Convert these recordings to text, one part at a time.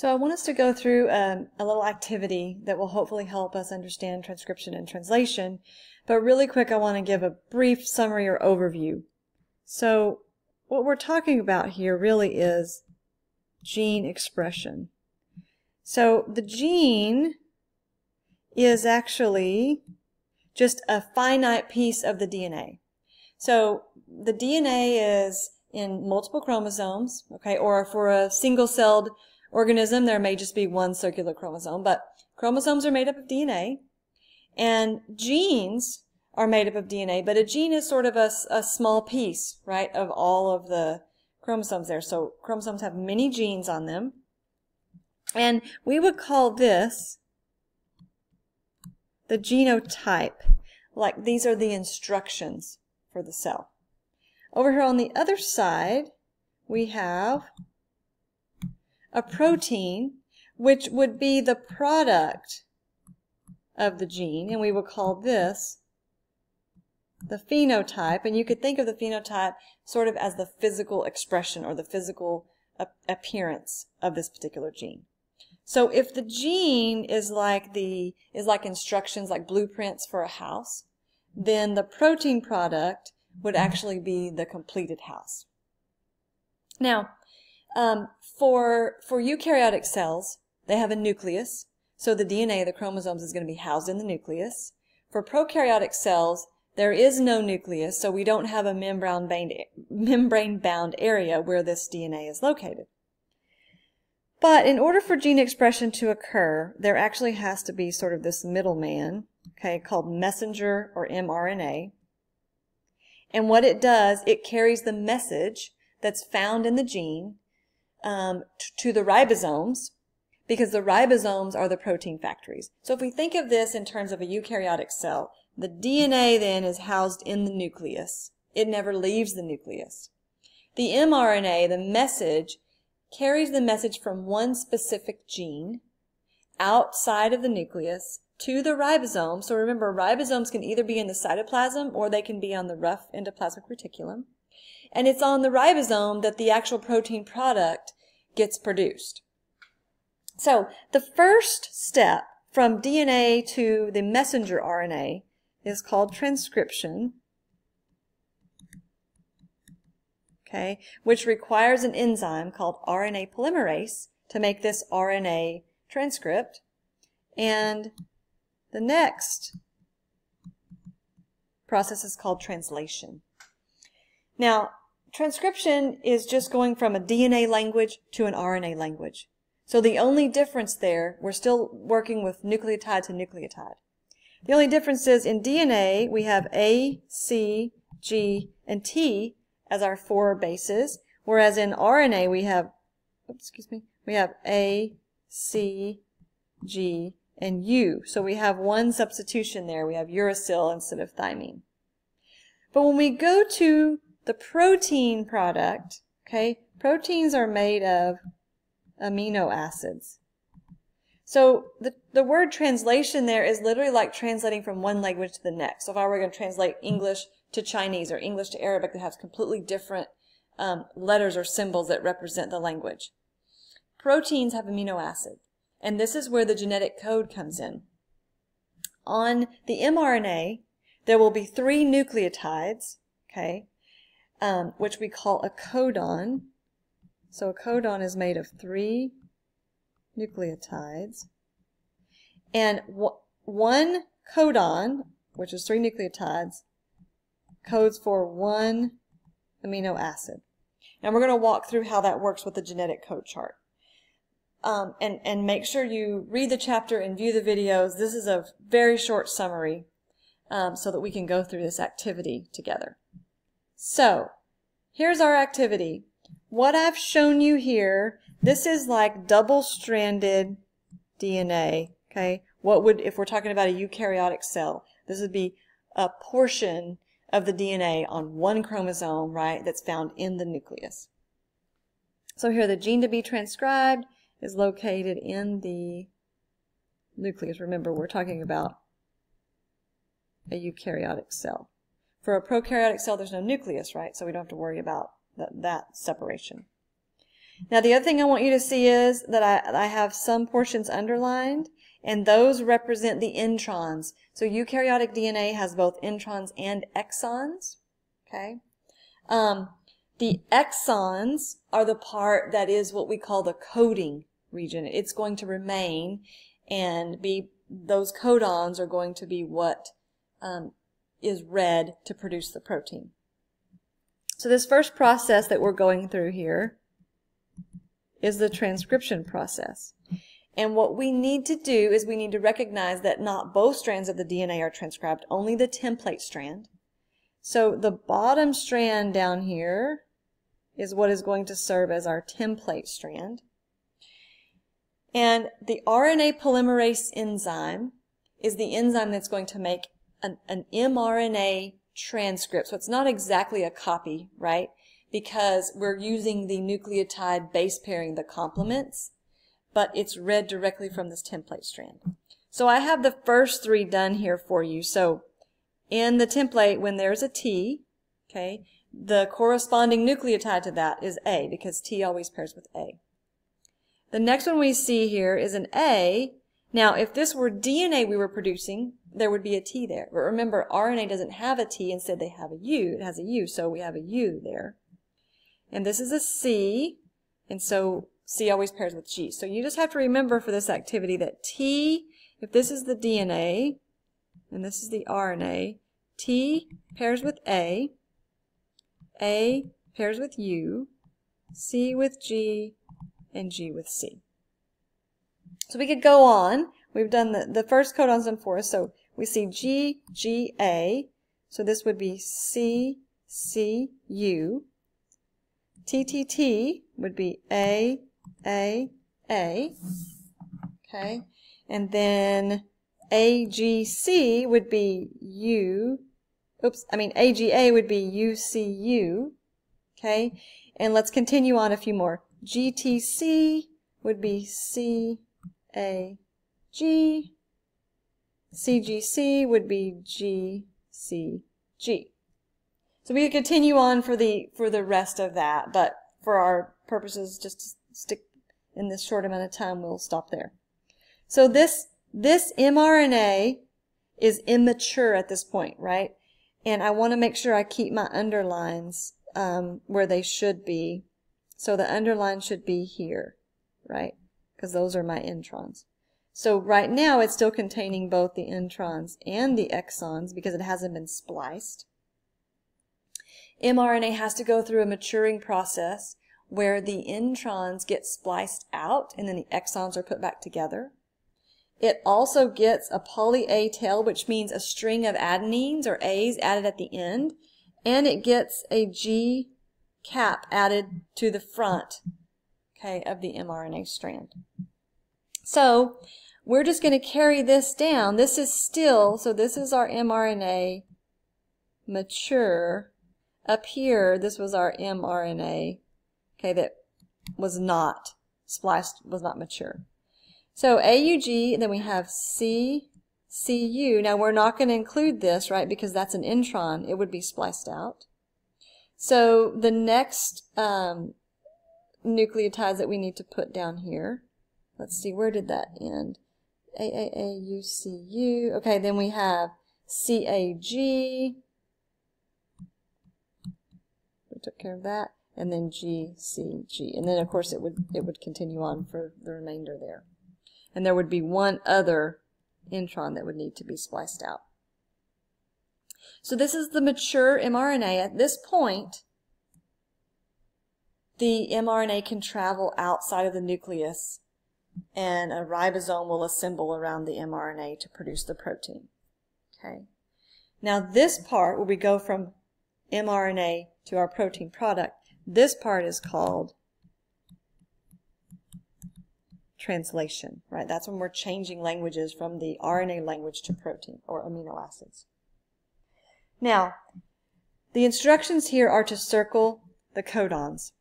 So I want us to go through um, a little activity that will hopefully help us understand transcription and translation. But really quick, I want to give a brief summary or overview. So what we're talking about here really is gene expression. So the gene is actually just a finite piece of the DNA. So the DNA is in multiple chromosomes, okay, or for a single-celled organism, there may just be one circular chromosome, but chromosomes are made up of DNA, and genes are made up of DNA, but a gene is sort of a, a small piece, right, of all of the chromosomes there. So chromosomes have many genes on them, and we would call this the genotype. Like these are the instructions for the cell. Over here on the other side, we have a protein, which would be the product of the gene, and we will call this the phenotype. And you could think of the phenotype sort of as the physical expression or the physical appearance of this particular gene. So if the gene is like the is like instructions like blueprints for a house, then the protein product would actually be the completed house. Now, um, for, for eukaryotic cells, they have a nucleus, so the DNA, the chromosomes, is going to be housed in the nucleus. For prokaryotic cells, there is no nucleus, so we don't have a membrane-bound membrane -bound area where this DNA is located. But in order for gene expression to occur, there actually has to be sort of this middleman, okay, called messenger or mRNA. And what it does, it carries the message that's found in the gene um, to the ribosomes because the ribosomes are the protein factories. So if we think of this in terms of a eukaryotic cell, the DNA then is housed in the nucleus. It never leaves the nucleus. The mRNA, the message, carries the message from one specific gene outside of the nucleus to the ribosome. So remember, ribosomes can either be in the cytoplasm or they can be on the rough endoplasmic reticulum and it's on the ribosome that the actual protein product gets produced. So the first step from DNA to the messenger RNA is called transcription, okay, which requires an enzyme called RNA polymerase to make this RNA transcript. And the next process is called translation. Now, transcription is just going from a DNA language to an RNA language. So the only difference there, we're still working with nucleotide to nucleotide. The only difference is in DNA, we have A, C, G, and T as our four bases, whereas in RNA we have, oops, excuse me, we have A, C, G, and U. So we have one substitution there. We have uracil instead of thymine. But when we go to the protein product, okay, proteins are made of amino acids. So the, the word translation there is literally like translating from one language to the next. So if I were going to translate English to Chinese or English to Arabic that has completely different um, letters or symbols that represent the language. Proteins have amino acid, and this is where the genetic code comes in. On the mRNA, there will be three nucleotides, okay, um, which we call a codon. So a codon is made of three nucleotides. And one codon, which is three nucleotides, codes for one amino acid. And we're going to walk through how that works with the genetic code chart. Um, and, and make sure you read the chapter and view the videos. This is a very short summary um, so that we can go through this activity together. So, here's our activity. What I've shown you here, this is like double-stranded DNA, okay? What would, if we're talking about a eukaryotic cell, this would be a portion of the DNA on one chromosome, right, that's found in the nucleus. So here, the gene to be transcribed is located in the nucleus. Remember, we're talking about a eukaryotic cell. For a prokaryotic cell, there's no nucleus, right? So we don't have to worry about that, that separation. Now the other thing I want you to see is that I, I have some portions underlined and those represent the introns. So eukaryotic DNA has both introns and exons. Okay. Um, the exons are the part that is what we call the coding region. It's going to remain and be those codons are going to be what um, is read to produce the protein. So this first process that we're going through here is the transcription process. And what we need to do is we need to recognize that not both strands of the DNA are transcribed, only the template strand. So the bottom strand down here is what is going to serve as our template strand. And the RNA polymerase enzyme is the enzyme that's going to make an, an mRNA transcript. So it's not exactly a copy, right? Because we're using the nucleotide base pairing, the complements, but it's read directly from this template strand. So I have the first three done here for you. So in the template, when there's a T, okay, the corresponding nucleotide to that is A because T always pairs with A. The next one we see here is an A. Now, if this were DNA we were producing, there would be a T there. But remember, RNA doesn't have a T. Instead, they have a U. It has a U, so we have a U there. And this is a C, and so C always pairs with G. So you just have to remember for this activity that T, if this is the DNA, and this is the RNA, T pairs with A, A pairs with U, C with G, and G with C. So we could go on. We've done the, the first codons done for us. So we see G, G, A. So this would be C, C, U. T, T, T would be A, A, A. Okay. And then AGC would be U. Oops, I mean AGA would be UCU. Okay. And let's continue on a few more. GTC would be C, A, G. CGC would be G, C, G. So we could continue on for the, for the rest of that, but for our purposes, just to stick in this short amount of time, we'll stop there. So this, this mRNA is immature at this point, right? And I want to make sure I keep my underlines um, where they should be. So the underline should be here, right? Because those are my introns. So right now it's still containing both the introns and the exons because it hasn't been spliced. mRNA has to go through a maturing process where the introns get spliced out and then the exons are put back together. It also gets a poly A tail, which means a string of adenines or A's added at the end, and it gets a G cap added to the front, okay, of the mRNA strand. So we're just going to carry this down. This is still, so this is our mRNA mature. Up here, this was our mRNA, okay, that was not spliced, was not mature. So AUG, then we have C, CU. Now we're not going to include this, right, because that's an intron. It would be spliced out. So the next um, nucleotides that we need to put down here, let's see, where did that end? AAAUCU. Okay, then we have CAG. We took care of that. And then GCG. And then, of course, it would, it would continue on for the remainder there. And there would be one other intron that would need to be spliced out. So this is the mature mRNA. At this point, the mRNA can travel outside of the nucleus and a ribosome will assemble around the mRNA to produce the protein. Okay. Now this part, where we go from mRNA to our protein product, this part is called translation, right? That's when we're changing languages from the RNA language to protein or amino acids. Now, the instructions here are to circle the codons.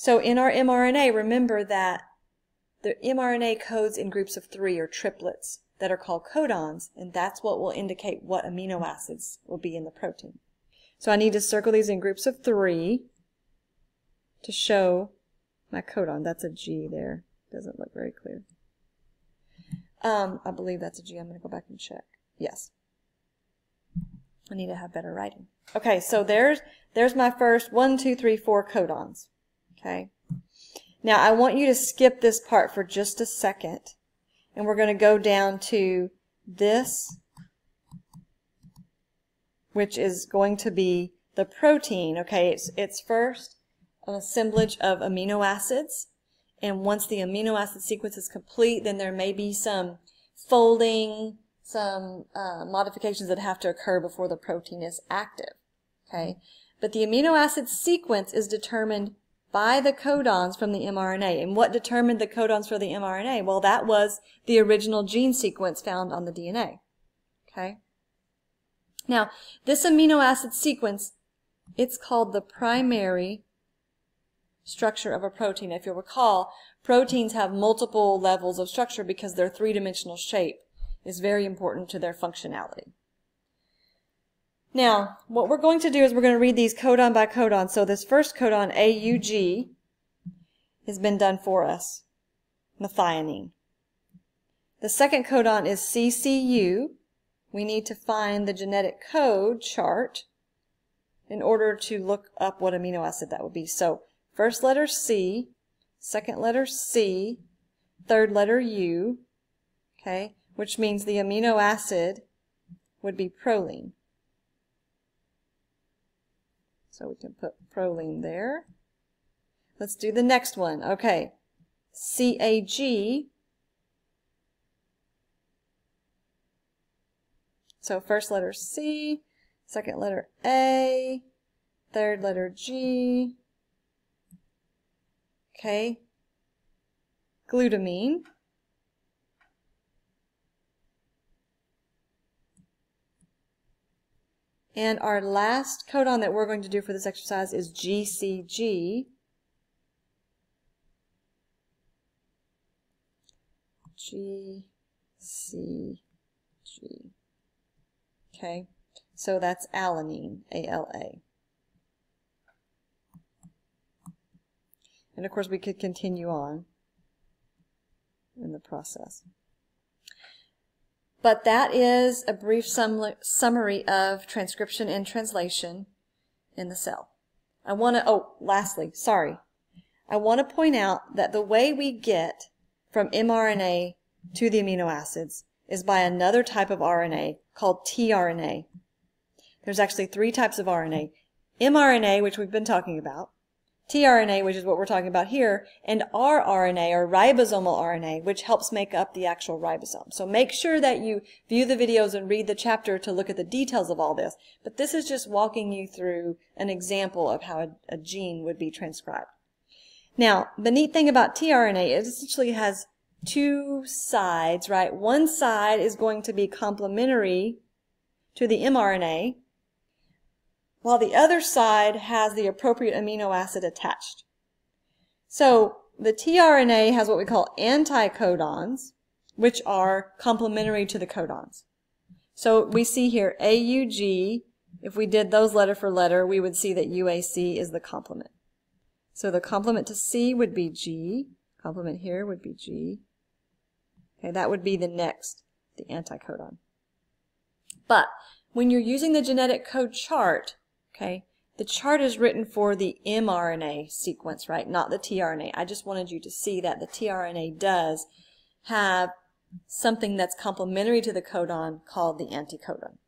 So in our mRNA, remember that the mRNA codes in groups of three or triplets that are called codons, and that's what will indicate what amino acids will be in the protein. So I need to circle these in groups of three to show my codon. That's a G there. Doesn't look very clear. Um, I believe that's a G. I'm going to go back and check. Yes. I need to have better writing. Okay, so there's there's my first one, two, three, four codons. Okay. Now I want you to skip this part for just a second, and we're going to go down to this, which is going to be the protein. Okay, it's it's first an assemblage of amino acids, and once the amino acid sequence is complete, then there may be some folding, some uh, modifications that have to occur before the protein is active. Okay, but the amino acid sequence is determined by the codons from the mRNA. And what determined the codons for the mRNA? Well, that was the original gene sequence found on the DNA. Okay. Now, this amino acid sequence, it's called the primary structure of a protein. If you'll recall, proteins have multiple levels of structure because their three-dimensional shape is very important to their functionality. Now, what we're going to do is we're going to read these codon by codon. So this first codon, AUG, has been done for us, methionine. The second codon is CCU. We need to find the genetic code chart in order to look up what amino acid that would be. So first letter C, second letter C, third letter U, okay, which means the amino acid would be proline. So we can put proline there. Let's do the next one. Okay. CAG. So first letter C, second letter A, third letter G. Okay. Glutamine. And our last codon that we're going to do for this exercise is GCG. GCG. Okay, so that's alanine, A-L-A. And of course we could continue on in the process. But that is a brief sum summary of transcription and translation in the cell. I want to, oh, lastly, sorry. I want to point out that the way we get from mRNA to the amino acids is by another type of RNA called tRNA. There's actually three types of RNA. mRNA, which we've been talking about, tRNA, which is what we're talking about here, and rRNA, or ribosomal RNA, which helps make up the actual ribosome. So make sure that you view the videos and read the chapter to look at the details of all this. But this is just walking you through an example of how a, a gene would be transcribed. Now, the neat thing about tRNA is it essentially has two sides, right? One side is going to be complementary to the mRNA, while the other side has the appropriate amino acid attached. So the tRNA has what we call anticodons, which are complementary to the codons. So we see here AUG, if we did those letter for letter, we would see that UAC is the complement. So the complement to C would be G, complement here would be G. Okay, that would be the next, the anticodon. But when you're using the genetic code chart, Okay, the chart is written for the mRNA sequence, right, not the tRNA. I just wanted you to see that the tRNA does have something that's complementary to the codon called the anticodon.